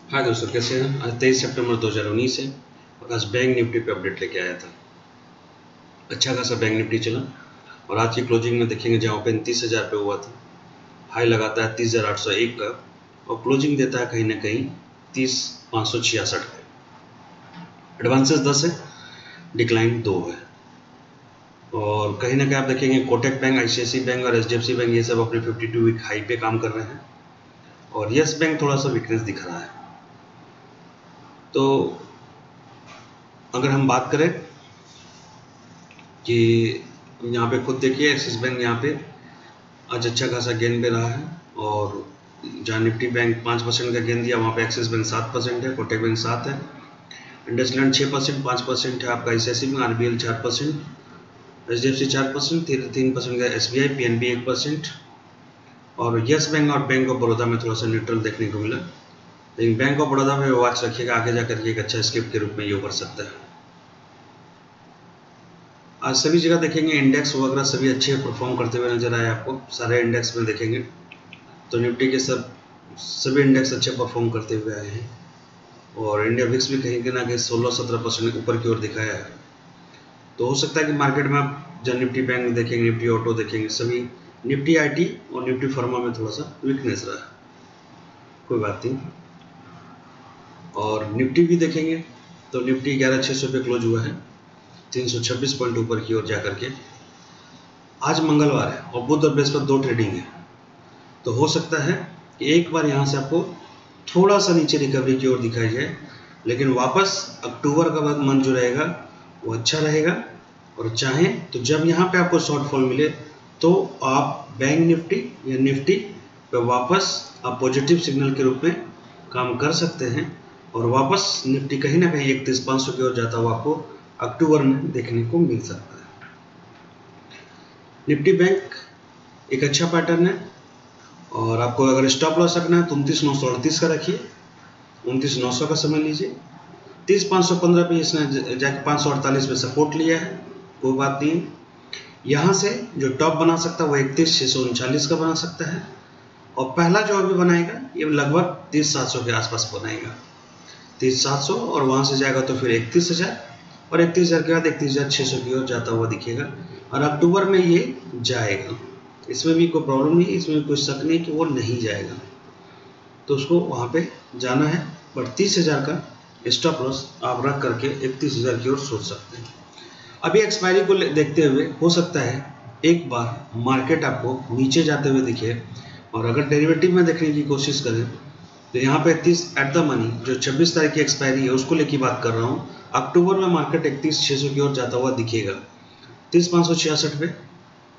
हाय दोस्तों, कैसे हैं? आज तेईस सितंबर 2019 है और आज बैंक निफ्टी पे अपडेट लेके आया था। अच्छा खासा बैंक निफ्टी चला और आज की क्लोजिंग में देखेंगे जहाँ ओपन तीस हज़ार पे हुआ था। हाई लगाता है तीस हज़ार आठ सौ एक का और क्लोजिंग देता है कहीं ना कहीं तीस पाँच सौ छियासठ का एडवांसेस दस है डिक्लाइन दो है। और कहीं ना कहीं आप देखेंगे कोटक बैंक आई बैंक और HDFC बैंक ये सब अपने फिफ्टी टू वीक हाई पे काम कर रहे हैं। और यस बैंक थोड़ा सा वीकनेस दिख रहा है। तो अगर हम बात करें कि यहाँ पे खुद देखिए एक्सिस बैंक यहाँ पे आज अच्छा खासा गेंद पे रहा है और जहाँ निफ्टी बैंक पाँच परसेंट का गेंद दिया, वहाँ पे एक्सिस बैंक सात परसेंट है कोटक बैंक सात है। इंडसलैंड छः परसेंट पाँच परसेंट है आपका आई में आर बी एल चार percent H D F C चार परसेंट तीन परसेंट का S B I P N B एक परसेंट और यस बैंक और बैंक ऑफ़ बड़ौदा में थोड़ा सा न्यूट्रल देखने को मिला। लेकिन बैंक ऑफ़ बड़ौदा में वॉच रखिएगा, आगे जाकर के एक अच्छा स्किप के रूप में ये उभर सकता है। आज सभी जगह देखेंगे इंडेक्स वगैरह सभी अच्छे परफॉर्म करते हुए नज़र आए आपको। सारे इंडेक्स में देखेंगे। तो निफ्टी के सब, सभी इंडेक्स अच्छे परफॉर्म करते हुए आए हैं। और इंडिया विक्स भी कहीं ना कहीं सोलह सत्रह परसेंट ऊपर की ओर दिखाया है। तो हो सकता है कि मार्केट में आप जब निफ्टी बैंक देखेंगे, निफ्टी ऑटो देखेंगे, सभी निफ्टी आईटी और निफ्टी फार्मा में थोड़ा सा वीकनेस रहा। कोई बात नहीं। और निफ्टी भी देखेंगे। तो निफ्टी ग्यारह छः सौ पे क्लोज हुआ है। तीन सौ छब्बीस पॉइंट ऊपर की ओर जा करके आज मंगलवार है और बुध और बृहस्पति दो ट्रेडिंग है। तो हो सकता है कि एक बार यहाँ से आपको थोड़ा सा नीचे रिकवरी की ओर दिखाई जाए, लेकिन वापस अक्टूबर का बाद मंथ जो रहेगा, वो अच्छा रहेगा। और चाहें तो जब यहाँ पे आपको शॉर्टफॉल मिले तो आप बैंक निफ्टी या निफ्टी पे वापस आप पॉजिटिव सिग्नल के रूप में काम कर सकते हैं। और वापस निफ्टी कहीं ना कहीं इकतीस पाँच सौ की ओर जाता हुआ आपको अक्टूबर में देखने को मिल सकता है। निफ्टी बैंक एक अच्छा पैटर्न है और आपको अगर स्टॉप लॉस रखना है तो उनतीस नौ सौ अड़तीस का रखिए। उनतीस नौ सौ का समय लीजिए। तीस पाँच सौ पंद्रह पे इसने जाके पाँच सौ अड़तालीस पे सपोर्ट लिया है कोई बात नहीं यहाँ से जो टॉप बना सकता है, वो इकतीस छः सौ उनचालीस का बना सकता है। और पहला जो अभी बनाएगा, ये लगभग तीस सात सौ के आसपास बनाएगा। तीस सात सौ और वहाँ से जाएगा तो फिर इकतीस हज़ार। और इकतीस हज़ार के बाद इकतीस हज़ार छः सौ की ओर जाता हुआ दिखेगा। और अक्टूबर में ये जाएगा। इसमें भी कोई प्रॉब्लम नहीं, इसमें भी कोई शक नहीं कि वो नहीं जाएगा। तो उसको वहाँ पे जाना है बट तीस हज़ार का स्टॉप लॉस आप रख करके इकतीस हज़ार की ओर सोच सकते हैं। अभी एक्सपायरी को देखते हुए हो सकता है एक बार मार्केट आपको नीचे जाते हुए दिखे। और अगर डेरिवेटिव में देखने की कोशिश करें तो यहाँ पे इकतीस एट द मनी जो 26 तारीख की एक्सपायरी है, उसको लेके बात कर रहा हूँ। अक्टूबर में मार्केट इकतीस छः की ओर जाता हुआ दिखेगा। तीस पाँच सौ छियासठ पे,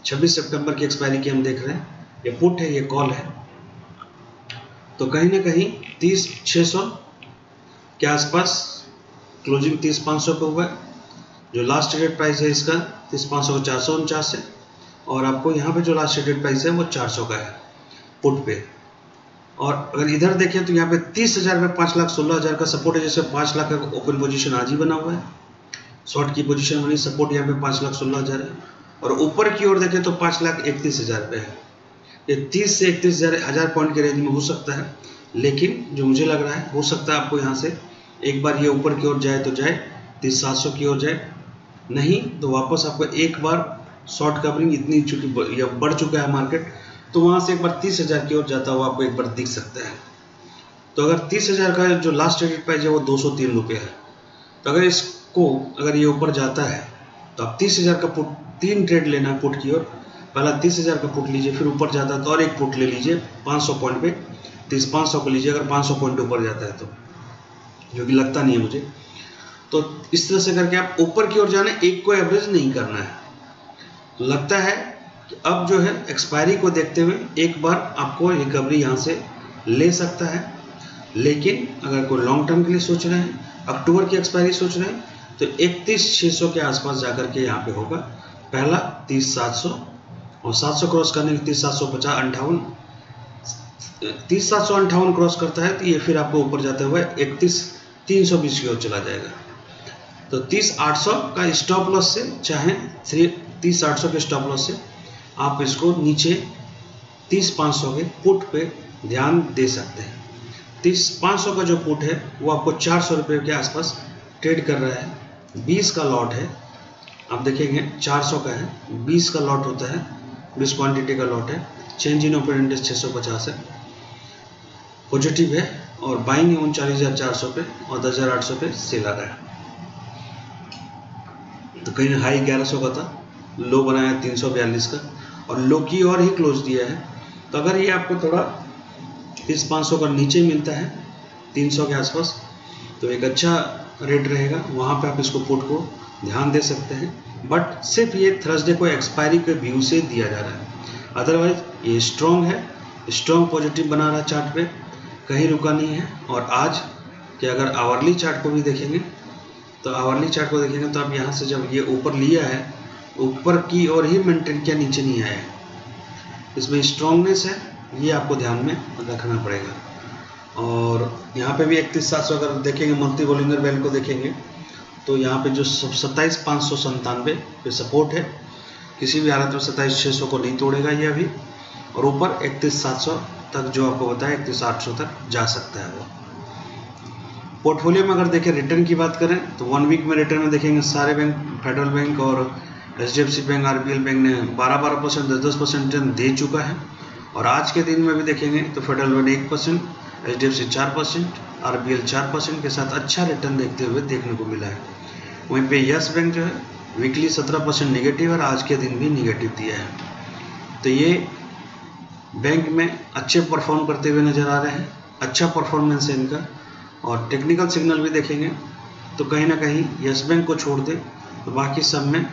छब्बीस सितंबर की एक्सपायरी की हम देख रहे हैं। ये पुट है, ये कॉल है। तो कहीं ना कहीं तीस छः सौ के आसपास क्लोजिंग तीस पाँच सौ पे हुआ है। जो लास्ट रेट प्राइस है इसका, तीस पाँच सौ चार सौ उनचास है। और आपको यहाँ पे जो लास्ट रेट प्राइस है, वो चार सौ का है पुट पे। और अगर इधर देखें तो यहाँ पे तीस हज़ार में पाँच लाख, सोलह हज़ार का सपोर्ट है जैसे पाँच लाख का ओपन पोजीशन आज ही बना हुआ है। शॉर्ट की पोजीशन बनी सपोर्ट यहाँ पे पाँच लाख, सोलह हज़ार है। और ऊपर की ओर देखें तो पाँच लाख इकतीस हज़ार पे है। ये तीस से इकतीस हज़ार हज़ार पॉइंट के रेंज में हो सकता है, लेकिन जो मुझे लग रहा है, हो सकता है आपको यहाँ से एक बार ये ऊपर की ओर जाए तो जाए, तीस सात सौ की ओर जाए। नहीं तो वापस आपको एक बार शॉर्ट कवरिंग इतनी चुकी बढ़ चुका है मार्केट तो वहाँ से एक बार तीस हज़ार की ओर जाता हुआ आपको एक बार दिख सकता है। तो अगर तीस हज़ार का जो लास्ट ट्रेडेड प्राइस है, वो दो सौ तीन रुपये है। तो अगर इसको, अगर ये ऊपर जाता है तो आप तीस हज़ार का पुट तीन ट्रेड लेना है पुट की ओर। पहला तीस हज़ार का पुट लीजिए, फिर ऊपर जाता है तो और एक पुट ले लीजिए, पाँच सौ पॉइंट पे। तीस, पाँच सौ को लीजिए, अगर पाँच सौ पॉइंट ऊपर जाता है तो जो कि लगता नहीं है मुझे। तो इस तरह से करके आप ऊपर की ओर जाना, एक को एवरेज नहीं करना है। लगता है अब जो है एक्सपायरी को देखते हुए एक बार आपको रिकवरी यहाँ से ले सकता है। लेकिन अगर कोई लॉन्ग टर्म के लिए सोच रहे हैं, अक्टूबर की एक्सपायरी सोच रहे हैं तो इकतीस छः के आसपास जाकर के यहाँ पे होगा। पहला तीस सात सौ और सात सौ क्रॉस करने के तीस सात सौ पचास अंठावन। तीस सात सौ अंठावन क्रॉस करता है तो ये फिर आपको ऊपर जाते हुए इकतीस तीन सौ बीस की ओर चला जाएगा। तो तीस आठ सौ का स्टॉप लॉस से, चाहे थ्री तीस आठ सौ के स्टॉप लॉस से आप इसको नीचे तीस पाँच सौ के पुट पे ध्यान दे सकते हैं। तीस पाँच सौ का जो पुट है, वो आपको चार सौ रुपये के आसपास ट्रेड कर रहा है। बीस का लॉट है, आप देखेंगे चार सौ का है, बीस का लॉट होता है, बीस क्वांटिटी का लॉट है। चेंज इन ओपन इंडेक्स छः सौ पचास है। पॉजिटिव है और बाइंग उनचालीस हज़ार चार सौ पे और दस हज़ार आठ सौ पे सेल आ रहा है। तो कहीं हाई ग्यारह सौ का था लो बनाया तीन सौ बयालीस का। और लो की और ही क्लोज दिया है। तो अगर ये आपको थोड़ा इस पाँच सौ का नीचे मिलता है, तीन सौ के आसपास तो एक अच्छा रेट रहेगा। वहाँ पे आप इसको पुट को ध्यान दे सकते हैं। बट सिर्फ़ ये थर्सडे को एक्सपायरी के व्यू से दिया जा रहा है। अदरवाइज़ ये स्ट्रॉन्ग है। स्ट्रॉन्ग पॉजिटिव बना रहा चार्ट पे। कहीं रुका नहीं है। और आज के अगर आवरली चार्ट को भी देखेंगे तो आवरली चार्ट को देखेंगे तो आप यहाँ से जब ये ऊपर लिया है ऊपर की और ही मेंटेन किया नीचे नहीं आया है। इसमें स्ट्रॉन्गनेस है, ये आपको ध्यान में रखना पड़ेगा। और यहाँ पे भी इकतीस सात सौ अगर देखेंगे मंथली बोलिंगर बैल को देखेंगे तो यहाँ पे जो सत्ताईस पाँच सौ संतानवे पे सपोर्ट है। किसी भी हालत में सत्ताईस छः सौ को नहीं तोड़ेगा ये अभी। और ऊपर इकतीस सात सौ तक जो आपको बताया, इकतीस आठ सौ तक जा सकता है वो। पोर्टफोलियो में अगर देखें रिटर्न की बात करें तो वन वीक में रिटर्न में देखेंगे सारे बैंक फेडरल बैंक और H D F C bank R B L bank ने बारह बारह परसेंट, दस दस परसेंट रिटर्न दे चुका है। और आज के दिन में भी देखेंगे तो फेडरल बैंक एक percent H D F C चार परसेंट आर बी एल चार परसेंट के साथ अच्छा रिटर्न देखते हुए देखने को मिला है। वहीं पे यस बैंक जो है वीकली सत्रह परसेंट निगेटिव और आज के दिन भी निगेटिव दिया है। तो ये बैंक में अच्छे परफॉर्म करते हुए नज़र आ रहे हैं अच्छा परफॉर्मेंस है इनका। और टेक्निकल सिग्नल भी देखेंगे तो कहीं ना कहीं यस बैंक को छोड़ दे तो बाकी सब में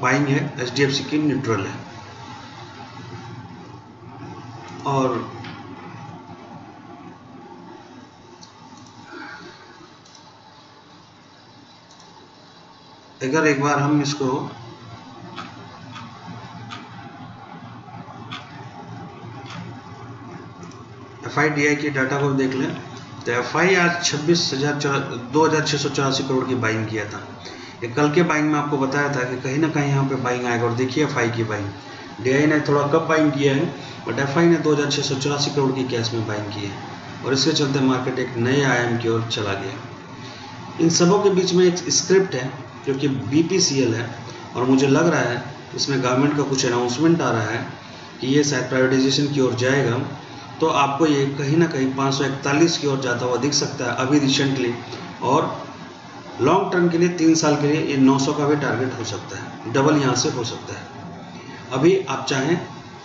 बाइंग है एच डी एफ़ सी की न्यूट्रल है। और अगर एक बार हम इसको एफ़ आई डी आई की डाटा को देख लें तो एफ़ आई आज छब्बीस हज़ार दो हज़ार छः सौ चौरासी करोड़ की बाइंग किया था। ये कल के बाइंग में आपको बताया था कि कहीं ना कहीं यहाँ पे बाइंग आएगा। और देखिए एफ़ आई की बाइंग डी आई ने थोड़ा कम बाइंग किया है बट एफ़ आई ने दो हज़ार छः सौ चौरासी करोड़ की कैश में बाइंग की है। और इसके चलते मार्केट एक नए आयाम की ओर चला गया। इन सबों के बीच में एक स्क्रिप्ट है, जो कि बी है। और मुझे लग रहा है, इसमें गवर्नमेंट का कुछ अनाउंसमेंट आ रहा है कि ये शायद प्राइवेटाइजेशन की ओर जाएगा। तो आपको ये कहीं ना कहीं 541 की ओर जाता हुआ दिख सकता है अभी रिसेंटली और लॉन्ग टर्म के लिए तीन साल के लिए ये 900 का भी टारगेट हो सकता है। डबल यहाँ से हो सकता है। अभी आप चाहें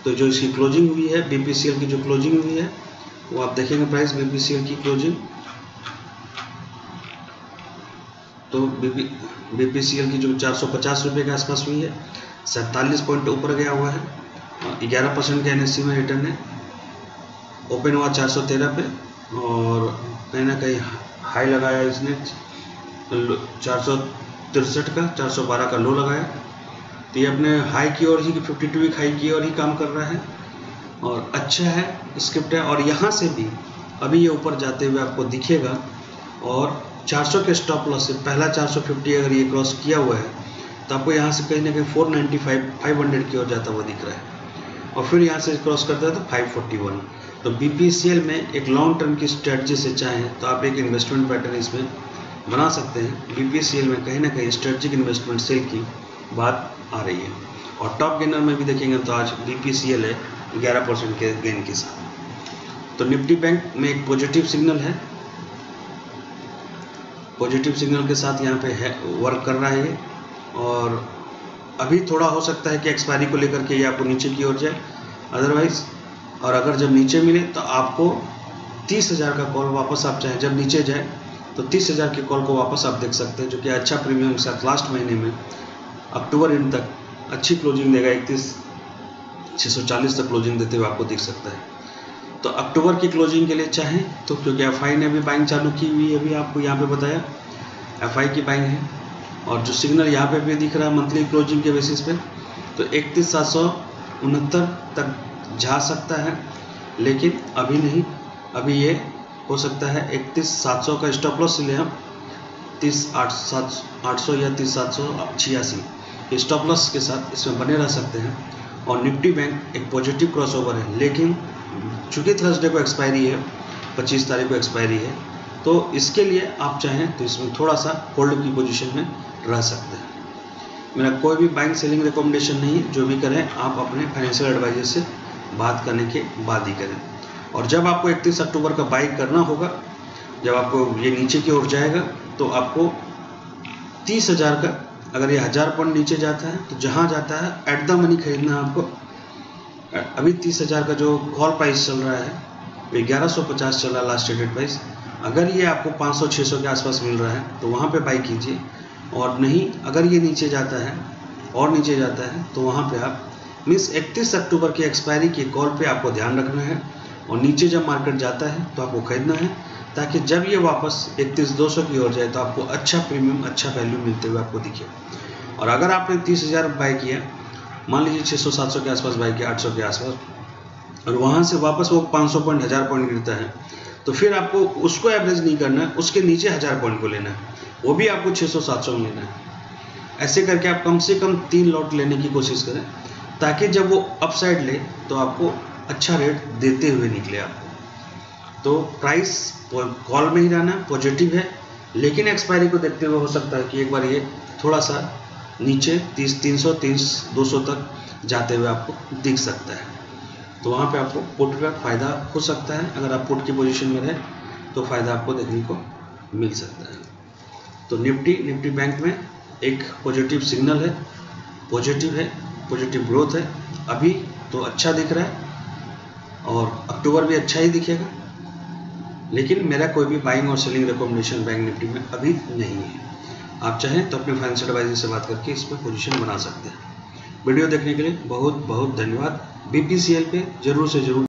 तो जो इसकी क्लोजिंग हुई है बीपीसीएल की जो क्लोजिंग हुई है, वो आप देखेंगे प्राइस बीपीसीएल की क्लोजिंग तो बी पी की जो चार सौ पचास रुपये के आसपास हुई है, सैंतालीस पॉइंट ऊपर गया हुआ है ग्यारह परसेंट के एनएससी में रिटर्न है। ओपन हुआ 413 पे, और कहीं ना कहीं हाई लगाया इसने। चार सौ तिरसठ का 412 का लो लगाया। तो ये अपने हाई की ओर ही, फिफ्टी टू वीक हाई की ओर ही काम कर रहा है। और अच्छा है, स्क्रिप्ट है। और यहाँ से भी, अभी ये ऊपर जाते हुए आपको दिखेगा। और 400 के स्टॉप लॉस से, पहला 450 अगर ये क्रॉस किया हुआ है तो आपको यहाँ से कहीं ना कहीं 495 500 की ओर जाता हुआ दिख रहा है। और फिर यहाँ से क्रॉस करता है तो 541 तो BPCL में एक लॉन्ग टर्म की स्ट्रेटजी से चाहें तो आप एक इन्वेस्टमेंट पैटर्न इसमें बना सकते हैं। बीपीसीएल में कहीं ना कहीं स्ट्रेटजिक इन्वेस्टमेंट सेल की बात आ रही है। और टॉप गेनर में भी देखेंगे तो आज बीपीसीएल है ग्यारह परसेंट के गेन के साथ। तो निफ्टी बैंक में एक पॉजिटिव सिग्नल है। पॉजिटिव सिग्नल के साथ यहाँ पे है वर्क कर रहा है। और अभी थोड़ा हो सकता है कि एक्सपायरी को लेकर के ये आपको नीचे की ओर जाए। अदरवाइज़ और अगर जब नीचे मिले तो आपको तीस हज़ार का कॉल वापस आप चाहें, जब नीचे जाए तो तीस हज़ार के कॉल को वापस आप देख सकते हैं, जो कि अच्छा प्रीमियम के साथ लास्ट महीने में अक्टूबर एंड तक अच्छी क्लोजिंग देगा, इकतीस चालीस तक क्लोजिंग देते हुए आपको दिख सकता है। तो अक्टूबर की क्लोजिंग के लिए चाहें तो क्योंकि एफआई ने भी बाइंग चालू की हुई अभी आपको यहाँ पे बताया एफआई की बाइंग है, और जो सिग्नल यहाँ पे भी दिख रहा है मंथली क्लोजिंग के बेसिस पे तो इकतीस, सात सौ उनहत्तर तक जा सकता है, लेकिन अभी नहीं, अभी ये हो सकता है इकतीस सात सौ का स्टॉप लॉस ले हम। तीस आठ सात आठ सौ या तीस सात सौ छियासी। स्टॉप लॉस के साथ इसमें बने रह सकते हैं। और निफ्टी बैंक एक पॉजिटिव क्रॉस ओवर है। लेकिन चूँकि थर्सडे को एक्सपायरी है, पच्चीस तारीख को एक्सपायरी है तो इसके लिए आप चाहें तो इसमें थोड़ा सा होल्ड की पोजीशन में रह सकते हैं। मेरा कोई भी बाइंग सेलिंग रिकमेंडेशन नहीं है। जो भी करें, आप अपने फाइनेंशियल एडवाइजर से बात करने के बाद ही करें। और जब आपको 31 अक्टूबर का बाइक करना होगा, जब आपको ये नीचे की ओर जाएगा तो आपको तीस हज़ार का, अगर ये हज़ार पॉइंट नीचे जाता है तो जहाँ जाता है एट द मनी खरीदना आपको। अभी तीस हज़ार का जो कॉल प्राइस चल रहा है वो ग्यारह सौ पचास चल रहा है लास्ट डेटेड प्राइस अगर ये आपको पाँच सौ छः सौ के आसपास मिल रहा है तो वहाँ पे बाई कीजिए। और नहीं, अगर ये नीचे जाता है, और नीचे जाता है तो वहाँ पे आप मीन्स 31 अक्टूबर की एक्सपायरी के कॉल पे आपको ध्यान रखना है। और नीचे जब मार्केट जाता है तो आपको खरीदना है, ताकि जब ये वापस इकतीस दो सौ की ओर जाए तो आपको अच्छा प्रीमियम अच्छा वैल्यू मिलते हुए आपको दिखे। और अगर आपने तीस हज़ार बाई किया, मान लीजिए छः सौ, सात सौ के आसपास बाई किया, आठ सौ के आसपास, और वहाँ से वापस वो पाँच सौ पॉइंट हज़ार पॉइंट गिरता है तो फिर आपको उसको एवरेज नहीं करना है, उसके नीचे हज़ार पॉइंट को लेना है। वो भी आपको छः सौ, सात सौ में लेना है। ऐसे करके आप कम से कम तीन लॉट लेने की कोशिश करें, ताकि जब वो अपसाइड ले तो आपको अच्छा रेट देते हुए निकले आपको। तो प्राइस कॉल में ही रहना पॉजिटिव है, लेकिन एक्सपायरी को देखते हुए हो सकता है कि एक बार ये थोड़ा सा नीचे तीस, तीन सौ, तीस, दो सौ तक जाते हुए आपको दिख सकता है। तो वहाँ पे आपको पुट का फ़ायदा हो सकता है। अगर आप पुट की पोजीशन में रहें तो फ़ायदा आपको देखने को मिल सकता है। तो निफ्टी निफ्टी बैंक में एक पॉजिटिव सिग्नल है पॉजिटिव है पॉजिटिव ग्रोथ है। अभी तो अच्छा दिख रहा है और अक्टूबर भी अच्छा ही दिखेगा। लेकिन मेरा कोई भी बाइंग और सेलिंग रिकमेंडेशन बैंक निफ्टी में अभी नहीं है। आप चाहें तो अपने फाइनेंशियल एडवाइजर से बात करके इस पर पोजिशन बना सकते हैं। वीडियो देखने के लिए बहुत बहुत धन्यवाद बी पे ज़रूर से ज़रूर